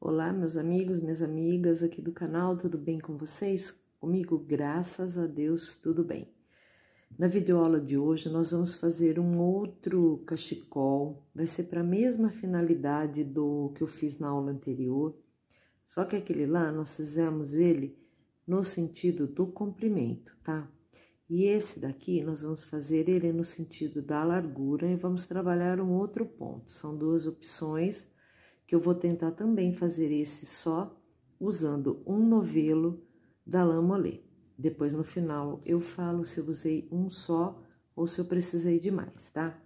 Olá, meus amigos, minhas amigas aqui do canal, tudo bem com vocês? Comigo, graças a Deus, tudo bem. Na videoaula de hoje, nós vamos fazer um outro cachecol, vai ser para a mesma finalidade do que eu fiz na aula anterior, só que aquele lá, nós fizemos ele no sentido do comprimento, tá? E esse daqui, nós vamos fazer ele no sentido da largura e vamos trabalhar um outro ponto. São duas opções que eu vou tentar também fazer esse só usando um novelo da lã molê. Depois, no final, eu falo se eu usei um só ou se eu precisei de mais, tá?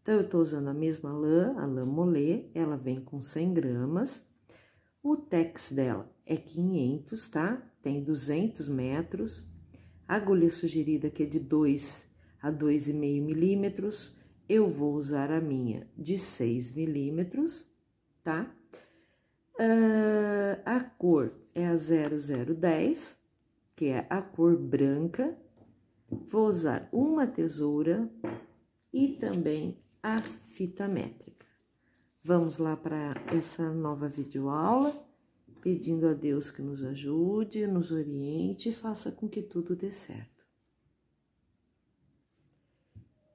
Então, eu tô usando a mesma lã, a lã molê, ela vem com 100 gramas. O tex dela é 500, tá? Tem 200 metros. A agulha sugerida que é de 2 a 2,5 milímetros. Eu vou usar a minha de 6 milímetros tá? Uh, a cor é a 0010, que é a cor branca. Vou usar uma tesoura e também a fita métrica. Vamos lá para essa nova videoaula, pedindo a Deus que nos ajude, nos oriente e faça com que tudo dê certo.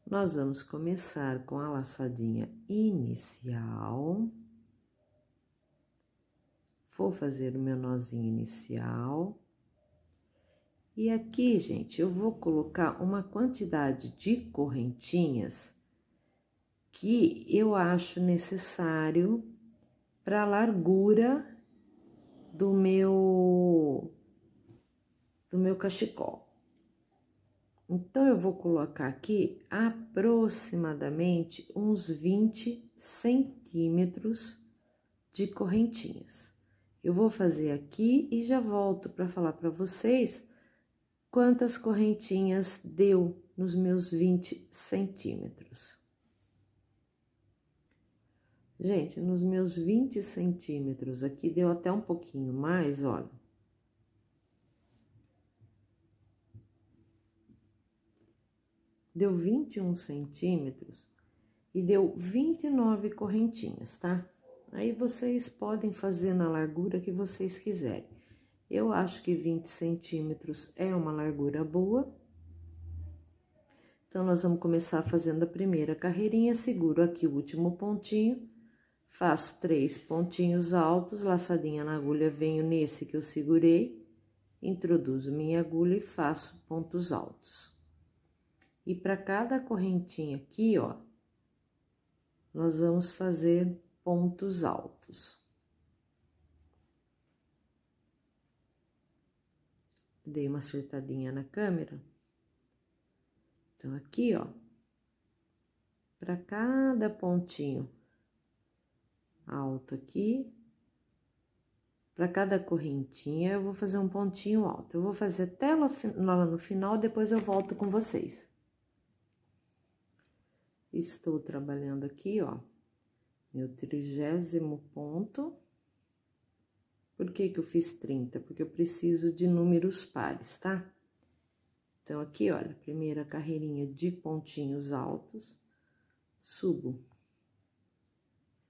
Nós vamos começar com a laçadinha inicial. Vou fazer o meu nozinho inicial. E aqui, gente, eu vou colocar uma quantidade de correntinhas que eu acho necessário para a largura do meu do meu cachecol. Então, eu vou colocar aqui aproximadamente uns 20 centímetros de correntinhas. Eu vou fazer aqui e já volto para falar para vocês quantas correntinhas deu nos meus 20 centímetros. Gente, nos meus 20 centímetros aqui deu até um pouquinho mais, olha. Deu 21 centímetros e deu 29 correntinhas, tá? Aí vocês podem fazer na largura que vocês quiserem. Eu acho que 20 centímetros é uma largura boa. Então, nós vamos começar fazendo a primeira carreirinha, seguro aqui o último pontinho, faço três pontinhos altos, laçadinha na agulha, venho nesse que eu segurei, introduzo minha agulha e faço pontos altos. E para cada correntinha aqui, ó, nós vamos fazer pontos altos. Dei uma acertadinha na câmera. Então, aqui, ó, para cada pontinho alto aqui, para cada correntinha, eu vou fazer um pontinho alto. Eu vou fazer até lá no final, depois eu volto com vocês. Estou trabalhando aqui, ó meu trigésimo ponto. Por que que eu fiz 30? Porque eu preciso de números pares, tá? Então, aqui, olha, primeira carreirinha de pontinhos altos, subo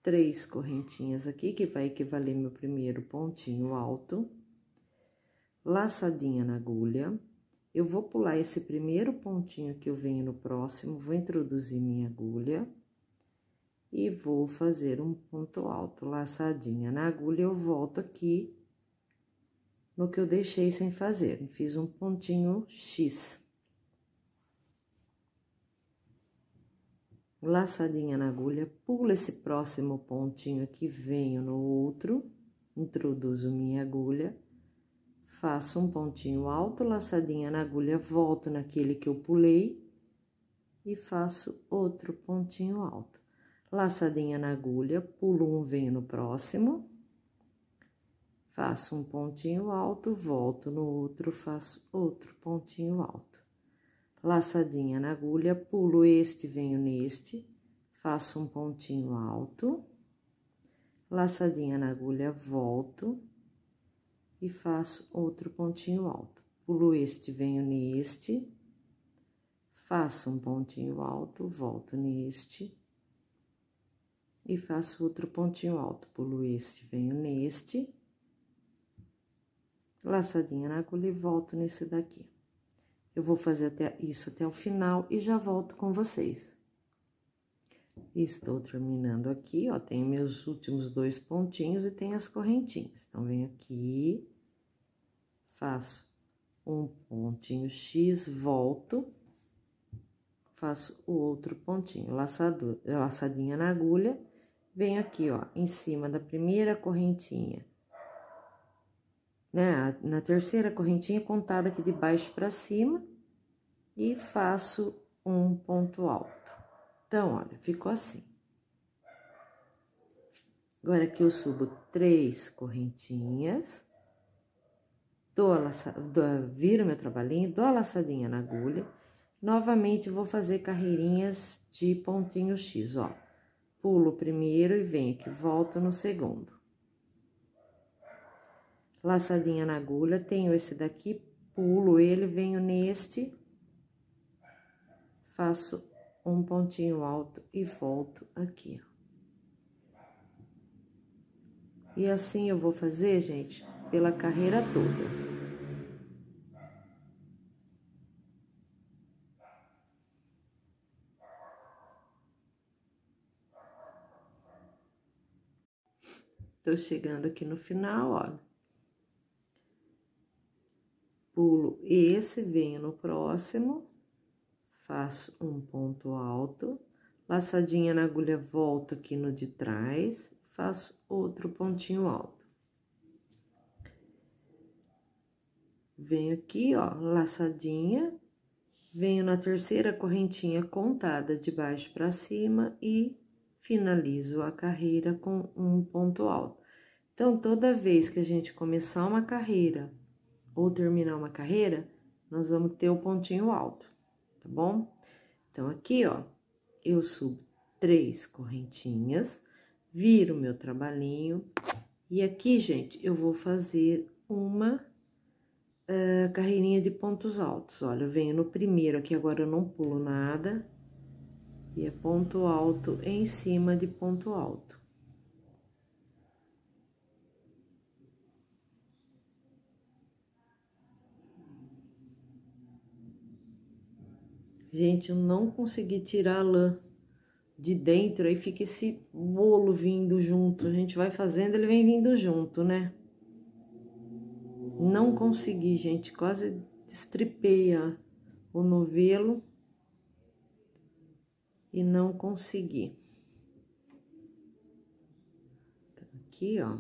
três correntinhas aqui, que vai equivaler meu primeiro pontinho alto, laçadinha na agulha, eu vou pular esse primeiro pontinho que eu venho no próximo, vou introduzir minha agulha e vou fazer um ponto alto, laçadinha na agulha, eu volto aqui no que eu deixei sem fazer, fiz um pontinho X. Laçadinha na agulha, pulo esse próximo pontinho aqui, venho no outro, introduzo minha agulha, faço um pontinho alto, laçadinha na agulha, volto naquele que eu pulei e faço outro pontinho alto laçadinha na agulha, pulo um, venho no próximo, faço um pontinho alto, volto no outro, faço outro pontinho alto. Laçadinha na agulha, pulo este, venho neste, faço um pontinho alto, laçadinha na agulha, volto e faço outro pontinho alto. Pulo este, venho neste, faço um pontinho alto, volto neste e faço outro pontinho alto. Pulo esse, venho neste, laçadinha na agulha e volto nesse daqui. Eu vou fazer até isso até o final e já volto com vocês. Estou terminando aqui, ó, tenho meus últimos dois pontinhos e tem as correntinhas. Então, venho aqui, faço um pontinho X, volto, faço o outro pontinho, laçador, laçadinha na agulha, venho aqui, ó, em cima da primeira correntinha, né, na terceira correntinha contada aqui de baixo para cima, e faço um ponto alto. Então, olha, ficou assim. Agora aqui eu subo três correntinhas, dou a laça, dou, viro meu trabalhinho, dou a laçadinha na agulha, novamente vou fazer carreirinhas de pontinho X, ó. Pulo o primeiro e venho aqui, volto no segundo. Laçadinha na agulha, tenho esse daqui, pulo ele, venho neste, faço um pontinho alto e volto aqui, ó. E assim eu vou fazer, gente, pela carreira toda. Tô chegando aqui no final, ó. Pulo esse, venho no próximo faço um ponto alto, laçadinha na agulha, volto aqui no de trás, faço outro pontinho alto. Venho aqui, ó, laçadinha, venho na terceira correntinha contada de baixo para cima e finalizo a carreira com um ponto alto. Então, toda vez que a gente começar uma carreira ou terminar uma carreira, nós vamos ter o pontinho alto tá bom? Então, aqui, ó, eu subo três correntinhas, viro meu trabalhinho, e aqui, gente, eu vou fazer uma uh, carreirinha de pontos altos. Olha, eu venho no primeiro aqui, agora eu não pulo nada, e é ponto alto em cima de ponto alto. Gente, eu não consegui tirar a lã de dentro, aí fica esse bolo vindo junto. A gente vai fazendo, ele vem vindo junto, né? Não consegui, gente, quase estripei o novelo e não consegui. Então, aqui, ó,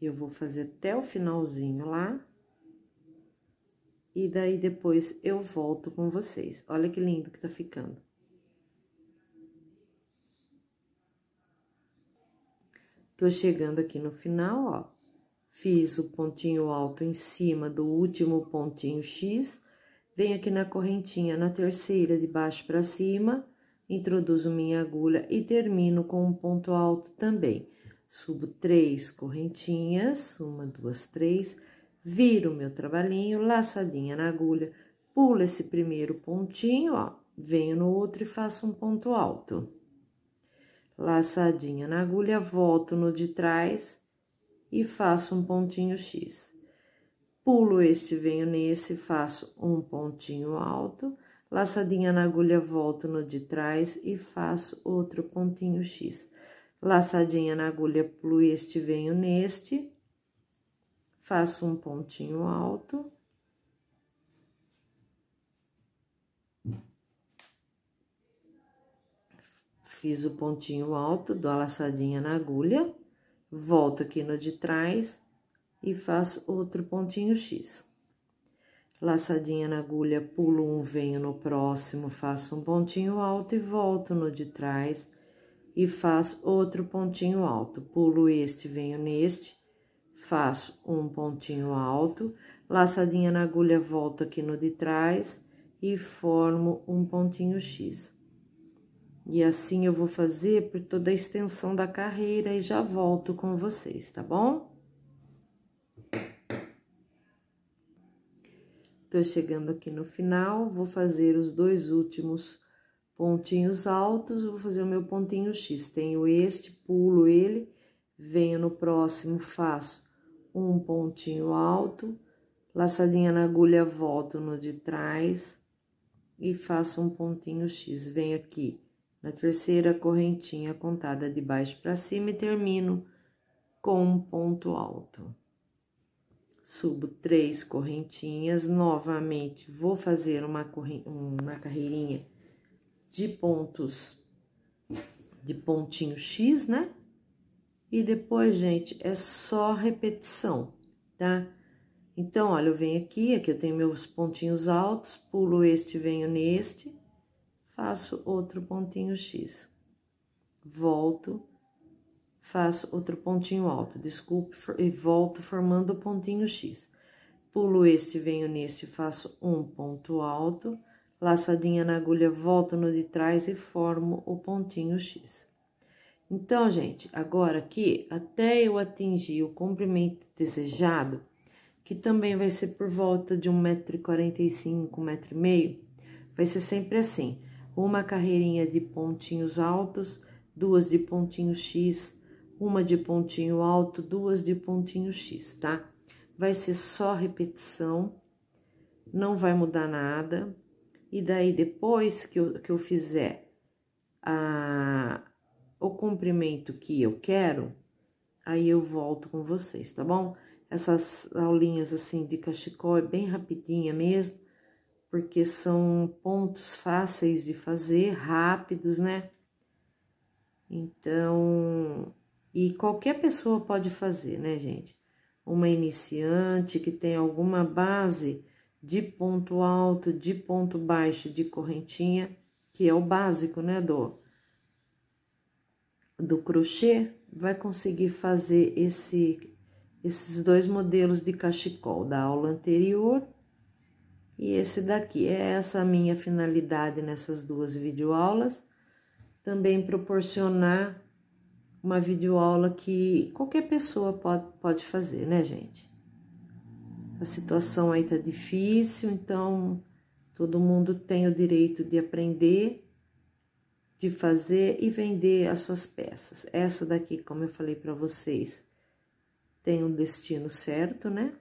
eu vou fazer até o finalzinho lá e daí depois eu volto com vocês. Olha que lindo que tá ficando. Tô chegando aqui no final, ó. Fiz o pontinho alto em cima do último pontinho X. Venho aqui na correntinha, na terceira de baixo para cima, introduzo minha agulha e termino com um ponto alto também. Subo três correntinhas, uma, duas, três viro meu trabalhinho, laçadinha na agulha, pulo esse primeiro pontinho, ó, venho no outro e faço um ponto alto. Laçadinha na agulha, volto no de trás e faço um pontinho X. Pulo este, venho nesse, faço um pontinho alto, laçadinha na agulha, volto no de trás e faço outro pontinho X. Laçadinha na agulha, pulo este, venho neste, faço um pontinho alto. Fiz o pontinho alto, dou a laçadinha na agulha, volto aqui no de trás e faço outro pontinho X. Laçadinha na agulha, pulo um, venho no próximo, faço um pontinho alto e volto no de trás e faço outro pontinho alto. Pulo este, venho neste faço um pontinho alto, laçadinha na agulha, volto aqui no de trás e formo um pontinho X. E assim eu vou fazer por toda a extensão da carreira e já volto com vocês, tá bom? Tô chegando aqui no final, vou fazer os dois últimos pontinhos altos, vou fazer o meu pontinho X. Tenho este, pulo ele venho no próximo, faço um pontinho alto, laçadinha na agulha, volto no de trás e faço um pontinho X. Venho aqui na terceira correntinha contada de baixo para cima e termino com um ponto alto. Subo três correntinhas, novamente vou fazer uma, uma carreirinha de pontos, de pontinho X, né? E depois, gente, é só repetição, tá? Então, olha, eu venho aqui, aqui eu tenho meus pontinhos altos, pulo este, venho neste, faço outro pontinho X. Volto, faço outro pontinho alto, desculpe, e volto formando o pontinho X. Pulo este, venho neste, faço um ponto alto, laçadinha na agulha, volto no de trás e formo o pontinho X. Então, gente, agora aqui, até eu atingir o comprimento desejado, que também vai ser por volta de 1,45m, 1,5m, vai ser sempre assim, uma carreirinha de pontinhos altos, duas de pontinho X, uma de pontinho alto, duas de pontinho X, tá? Vai ser só repetição, não vai mudar nada, e daí depois que eu, que eu fizer a o comprimento que eu quero, aí eu volto com vocês, tá bom? Essas aulinhas assim de cachecol é bem rapidinha mesmo, porque são pontos fáceis de fazer, rápidos, né? Então, e qualquer pessoa pode fazer, né, gente? Uma iniciante que tem alguma base de ponto alto, de ponto baixo, de correntinha, que é o básico, né, do do crochê, vai conseguir fazer esse, esses dois modelos de cachecol da aula anterior e esse daqui. É essa a minha finalidade nessas duas videoaulas, também proporcionar uma videoaula que qualquer pessoa pode, pode fazer, né, gente? A situação aí tá difícil, então todo mundo tem o direito de aprender de fazer e vender as suas peças. Essa daqui, como eu falei para vocês, tem um destino certo, né?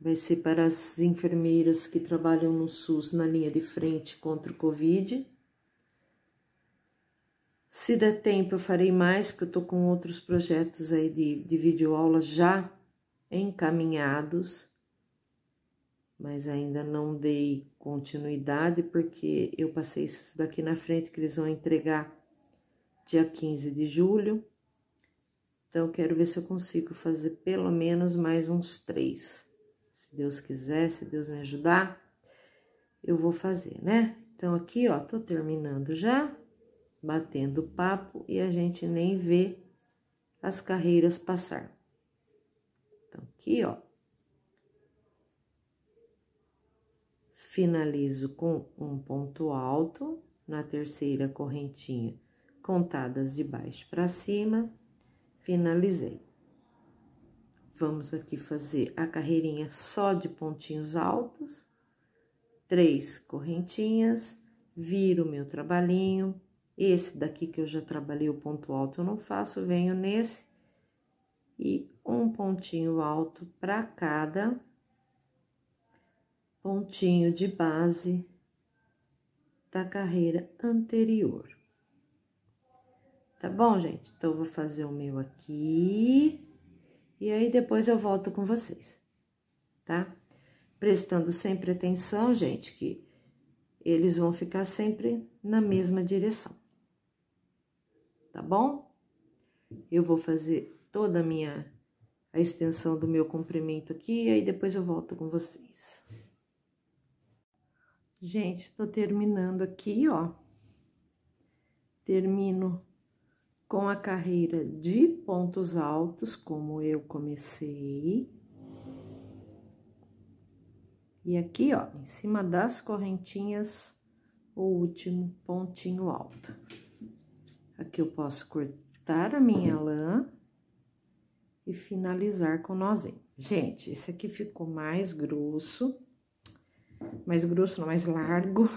Vai ser para as enfermeiras que trabalham no SUS na linha de frente contra o Covid. Se der tempo, eu farei mais, porque eu tô com outros projetos aí de, de videoaulas já encaminhados mas ainda não dei continuidade porque eu passei isso daqui na frente que eles vão entregar dia 15 de julho. Então, quero ver se eu consigo fazer pelo menos mais uns três. Se Deus quiser, se Deus me ajudar, eu vou fazer, né? Então, aqui, ó, tô terminando já, batendo papo e a gente nem vê as carreiras passar. Então, aqui, ó, finalizo com um ponto alto na terceira correntinha, contadas de baixo para cima, finalizei. Vamos aqui fazer a carreirinha só de pontinhos altos, três correntinhas, viro meu trabalhinho, esse daqui que eu já trabalhei o ponto alto eu não faço, venho nesse e um pontinho alto para cada pontinho de base da carreira anterior. Tá bom, gente? Então, eu vou fazer o meu aqui e aí depois eu volto com vocês, tá? Prestando sempre atenção, gente, que eles vão ficar sempre na mesma direção, tá bom? Eu vou fazer toda a minha a extensão do meu comprimento aqui aí depois eu volto com vocês. Gente, tô terminando aqui, ó. Termino com a carreira de pontos altos, como eu comecei. E aqui, ó, em cima das correntinhas, o último pontinho alto. Aqui eu posso cortar a minha lã e finalizar com nozinho. Gente, esse aqui ficou mais grosso mais grosso, não, mais largo.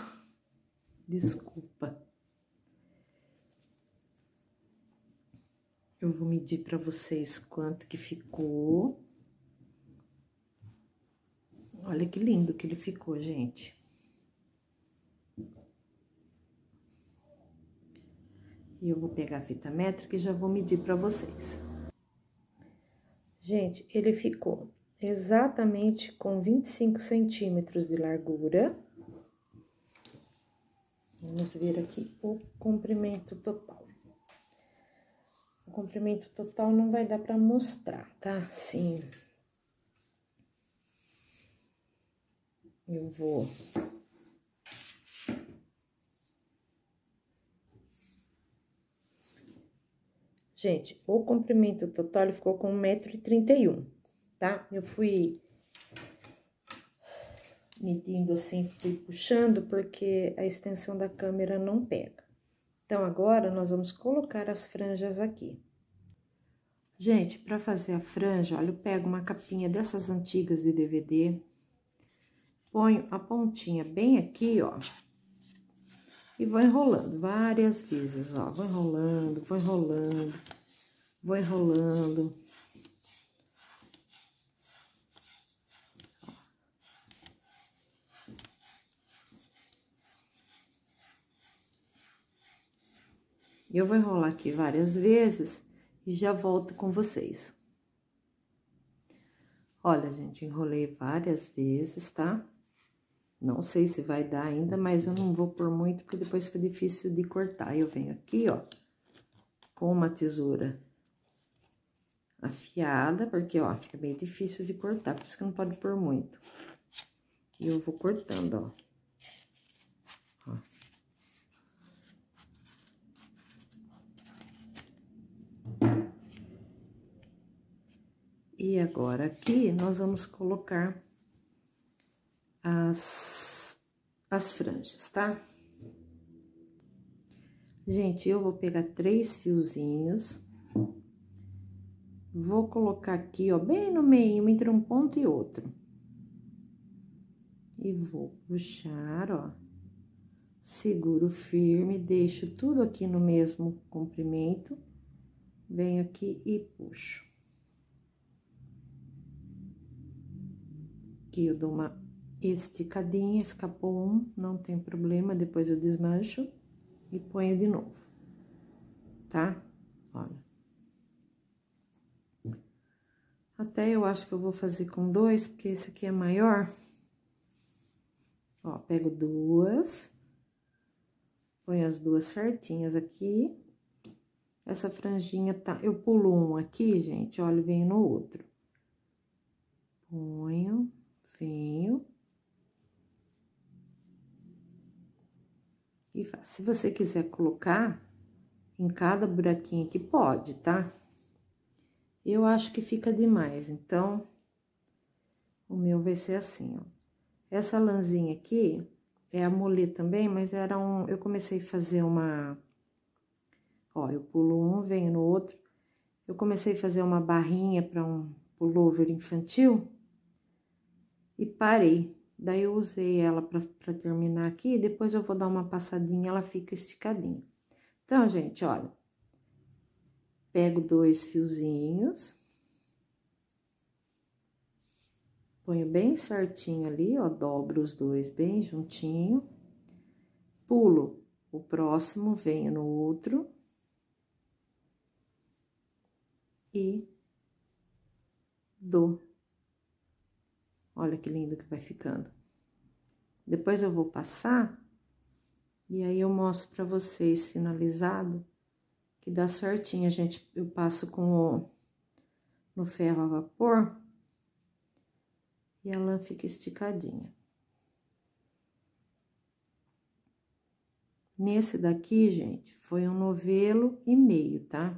Desculpa. Eu vou medir para vocês quanto que ficou. Olha que lindo que ele ficou, gente. E eu vou pegar a fita métrica e já vou medir para vocês. Gente, ele ficou exatamente com 25 centímetros de largura. Vamos ver aqui o comprimento total. O comprimento total não vai dar para mostrar, tá? Sim. Eu vou Gente, o comprimento total ficou com 1,31m, tá? Eu fui medindo assim, fui puxando, porque a extensão da câmera não pega. Então, agora, nós vamos colocar as franjas aqui. Gente, para fazer a franja, olha, eu pego uma capinha dessas antigas de DVD, ponho a pontinha bem aqui, ó, e vou enrolando várias vezes, ó. Vou enrolando, vou enrolando, vou enrolando. Eu vou enrolar aqui várias vezes e já volto com vocês. Olha, gente, enrolei várias vezes, tá? Não sei se vai dar ainda, mas eu não vou por muito, porque depois fica difícil de cortar. Eu venho aqui, ó, com uma tesoura afiada, porque, ó, fica bem difícil de cortar, por isso que não pode pôr muito. E eu vou cortando, ó. ó. E agora aqui, nós vamos colocar as, as franjas, tá? Gente, eu vou pegar três fiozinhos, vou colocar aqui, ó, bem no meio, entre um ponto e outro. E vou puxar, ó, seguro firme, deixo tudo aqui no mesmo comprimento, venho aqui e puxo. Aqui eu dou uma esticadinha, escapou um, não tem problema, depois eu desmancho e ponho de novo, tá? Olha. Até eu acho que eu vou fazer com dois, porque esse aqui é maior. Ó, pego duas, ponho as duas certinhas aqui. Essa franjinha tá... Eu pulo um aqui, gente, olha, venho no outro. Ponho, venho e faz. Se você quiser colocar em cada buraquinho aqui, pode, tá? Eu acho que fica demais, então, o meu vai ser assim, ó. Essa lãzinha aqui é a molê também, mas era um... Eu comecei a fazer uma... Ó, eu pulo um, venho no outro. Eu comecei a fazer uma barrinha para um pullover infantil e parei. Daí, eu usei ela para terminar aqui, depois eu vou dar uma passadinha, ela fica esticadinha. Então, gente, olha. Pego dois fiozinhos. Ponho bem certinho ali, ó, dobro os dois bem juntinho. Pulo o próximo, venho no outro. E dou Olha que lindo que vai ficando. Depois eu vou passar e aí eu mostro para vocês finalizado que dá certinho. Gente, eu passo com o no ferro a vapor e a lã fica esticadinha. Nesse daqui, gente, foi um novelo e meio, tá?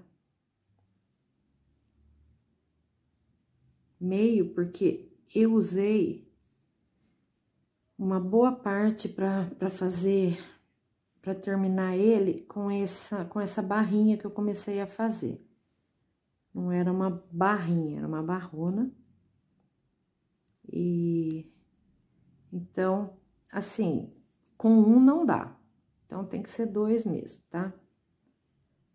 Meio porque eu usei uma boa parte para fazer, para terminar ele com essa, com essa barrinha que eu comecei a fazer. Não era uma barrinha, era uma barrona. E então, assim, com um não dá. Então, tem que ser dois mesmo, tá?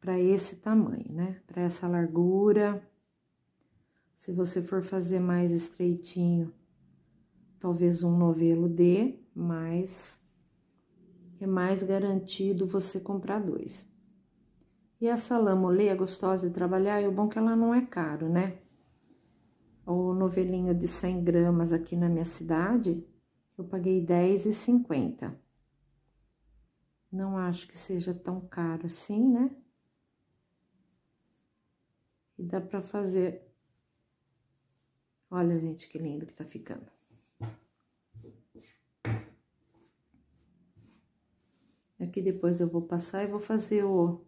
para esse tamanho, né? Para essa largura. Se você for fazer mais estreitinho, talvez um novelo dê, mas é mais garantido você comprar dois. E essa lã molê é gostosa de trabalhar, e o bom é que ela não é caro, né? O novelinho de 100 gramas aqui na minha cidade, eu paguei R$10,50. Não acho que seja tão caro assim, né? E dá pra fazer... Olha, gente, que lindo que tá ficando. Aqui depois eu vou passar e vou fazer o,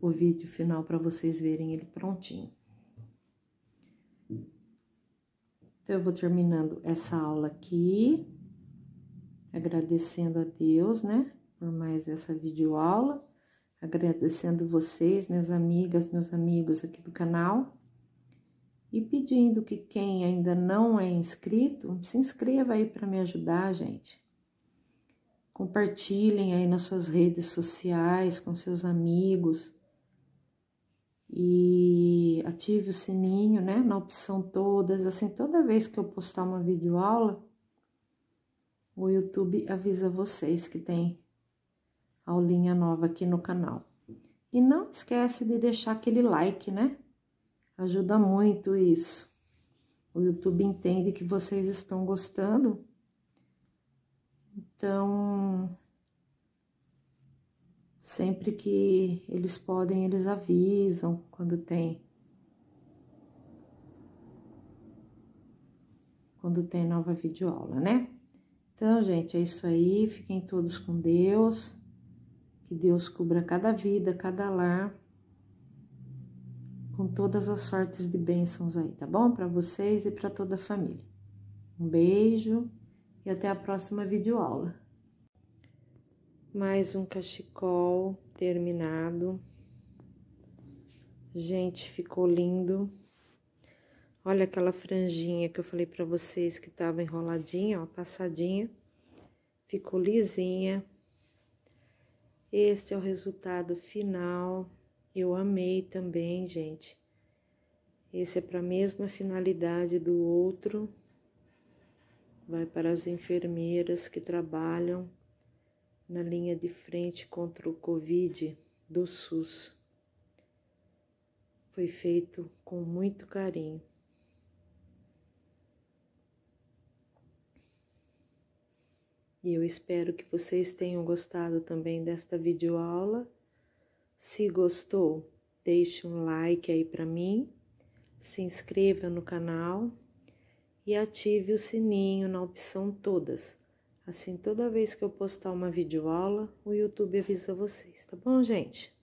o vídeo final para vocês verem ele prontinho. Então, eu vou terminando essa aula aqui, agradecendo a Deus, né, por mais essa videoaula, agradecendo vocês, minhas amigas, meus amigos aqui do canal, e pedindo que quem ainda não é inscrito, se inscreva aí para me ajudar, gente. Compartilhem aí nas suas redes sociais com seus amigos. E ative o sininho, né? Na opção todas, assim, toda vez que eu postar uma videoaula, o YouTube avisa vocês que tem aulinha nova aqui no canal. E não esquece de deixar aquele like, né? Ajuda muito isso. O YouTube entende que vocês estão gostando então, sempre que eles podem, eles avisam quando tem. Quando tem nova videoaula, né? Então, gente, é isso aí. Fiquem todos com Deus. Que Deus cubra cada vida, cada lar. Com todas as sortes de bênçãos aí, tá bom? Para vocês e para toda a família. Um beijo e até a próxima videoaula. Mais um cachecol terminado. Gente, ficou lindo. Olha aquela franjinha que eu falei pra vocês que tava enroladinha, ó, passadinha. Ficou lisinha. Este é o resultado final. Eu amei também, gente. Esse é para a mesma finalidade do outro vai para as enfermeiras que trabalham na linha de frente contra o Covid do SUS. Foi feito com muito carinho. E eu espero que vocês tenham gostado também desta videoaula. Se gostou, deixe um like aí para mim, se inscreva no canal e ative o sininho na opção todas. Assim, toda vez que eu postar uma videoaula, o YouTube avisa vocês, tá bom, gente?